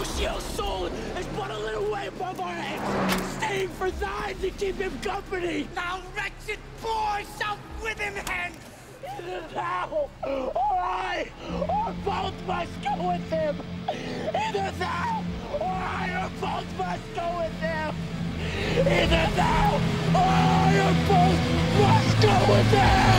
Lucille's soul is but a little way above our heads, staying for thine to keep him company! Thou wretched boy shalt with him hence! Either thou, or I, or both must go with him! Either thou, or I, or both must go with him! Either thou, or I, or both must go with him!